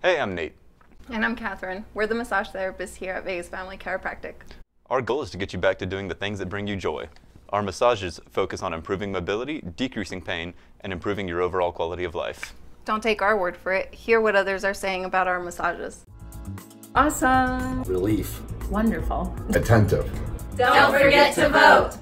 Hey, I'm Nate. And I'm Catherine. We're the massage therapists here at Vegas Family Chiropractic. Our goal is to get you back to doing the things that bring you joy. Our massages focus on improving mobility, decreasing pain, and improving your overall quality of life. Don't take our word for it. Hear what others are saying about our massages. Awesome. Relief. Wonderful. Attentive. Don't forget to vote.